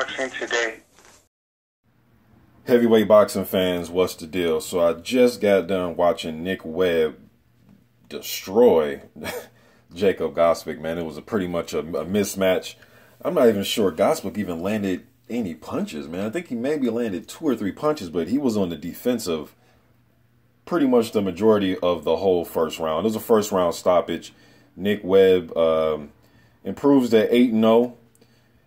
boxing today. Heavyweight boxing fans, what's the deal? So I just got done watching Nick Webb destroy Jakov Gospic, man. It was a pretty much a, a, mismatch. I'm not even sure Gospic even landed any punches, man. I think he maybe landed two or three punches, but he was on the defensive pretty much the majority of the whole first round. It was a first round stoppage. Nick Webb um, improves to 8 0,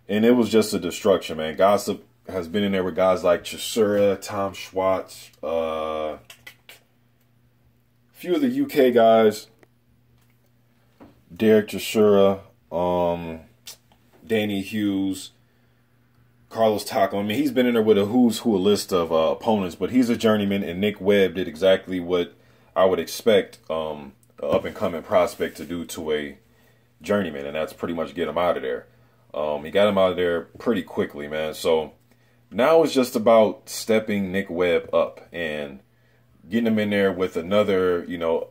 and it was just a destruction, man. Gospic has been in there with guys like Chisora, Tom Schwarz, uh, a few of the UK guys, Derek Chisora, um, Danny Hughes, Carlos Takam. I mean, he's been in there with a who's who a list of uh, opponents, but he's a journeyman, and Nick Webb did exactly what I would expect um, an up and coming prospect to do to a journeyman, and that's pretty much get him out of there. Um, he got him out of there pretty quickly, man. So now it's just about stepping Nick Webb up and getting him in there with another, you know,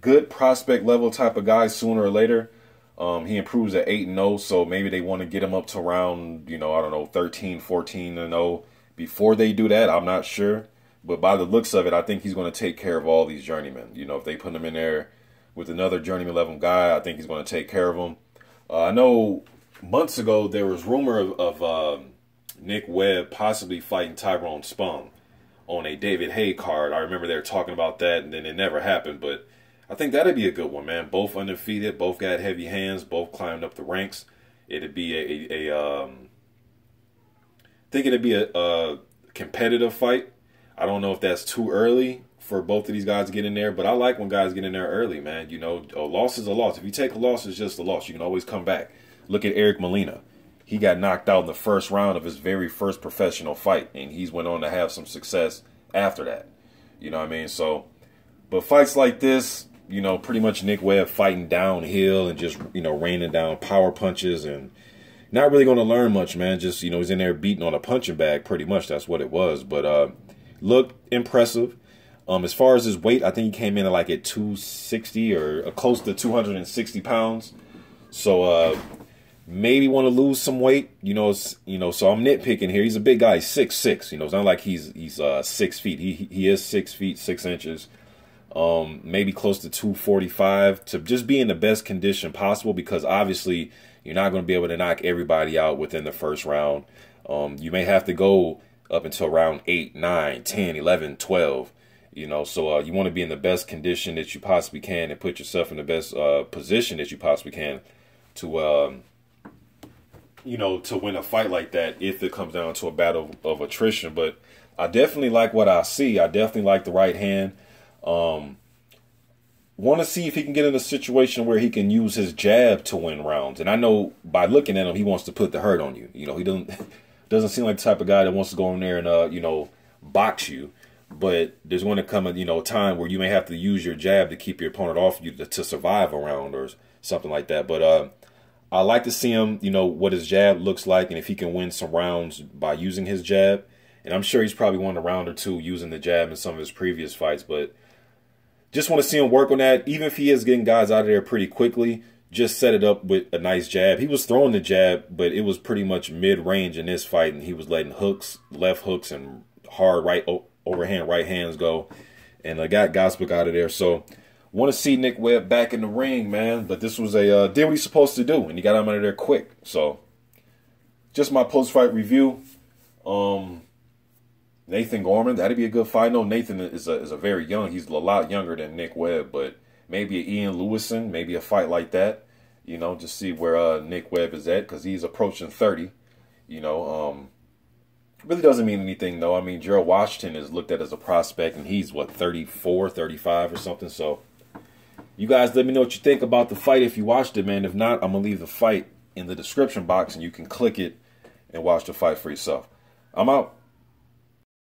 good prospect level type of guy sooner or later. Um, he improves at 8 and 0, so maybe they want to get him up to around, you know, I don't know, 13, 14 and 0 before they do that. I'm not sure. But by the looks of it, I think he's going to take care of all these journeymen. You know, if they put him in there with another journeyman level guy, I think he's going to take care of them. Uh, I know months ago there was rumor of, of um, Nick Webb possibly fighting Tyrone Spong on a David Haye card. I remember they were talking about that, and then it never happened. But I think that'd be a good one, man. Both undefeated, both got heavy hands, both climbed up the ranks. It'd be a, a, a um, I think it'd be a, a competitive fight. I don't know if that's too early for both of these guys to get in there, but I like when guys get in there early, man. You know, a loss is a loss. If you take a loss, it's just a loss. You can always come back. Look at Eric Molina. He got knocked out in the first round of his very first professional fight, and he's went on to have some success after that. You know what I mean? So, but fights like this, you know, pretty much Nick Webb fighting downhill and just, you know, raining down power punches and not really going to learn much, man. Just, you know, he's in there beating on a punching bag pretty much. That's what it was. But uh looked impressive. Um, as far as his weight, I think he came in at like at 260 or uh, close to 260 pounds. So uh maybe want to lose some weight, you know, you know, so I'm nitpicking here. He's a big guy, six six. You know, it's not like he's he's uh six feet. He he is six feet six inches um, maybe close to 245 to just be in the best condition possible because obviously you're not going to be able to knock everybody out within the first round. Um, you may have to go up until round 8, 9, 10, 11, 12. You know, so uh, you want to be in the best condition that you possibly can and put yourself in the best uh, position that you possibly can to, um, you know, to win a fight like that if it comes down to a battle of attrition. But I definitely like what I see. I definitely like the right hand. Um, want to see if he can get in a situation where he can use his jab to win rounds. And I know by looking at him, he wants to put the hurt on you. You know, he doesn't doesn't seem like the type of guy that wants to go in there and uh, you know, box you. But there's going to come a you know time where you may have to use your jab to keep your opponent off you to, to survive a round or something like that. But uh, I like to see him, you know, what his jab looks like, and if he can win some rounds by using his jab. And I'm sure he's probably won a round or two using the jab in some of his previous fights, but just want to see him work on that. Even if he is getting guys out of there pretty quickly, just set it up with a nice jab. He was throwing the jab, but it was pretty much mid range in this fight, and he was letting hooks, left hooks, and hard right overhand right hands go, and I got Gospic out of there. So want to see Nick Webb back in the ring, man. But this was a uh, did what he's supposed to do, and he got him out of there quick. So just my post fight review. Um, Nathan Gorman, that'd be a good fight. No, Nathan is a is a very young. He's a lot younger than Nick Webb, but maybe an Ian Lewison, maybe a fight like that. You know, just see where uh, Nick Webb is at because he's approaching thirty. You know, um, really doesn't mean anything though. I mean, Gerald Washington is looked at as a prospect, and he's what 34, 35 or something. So, you guys, let me know what you think about the fight if you watched it, man. If not, I'm gonna leave the fight in the description box, and you can click it and watch the fight for yourself. I'm out.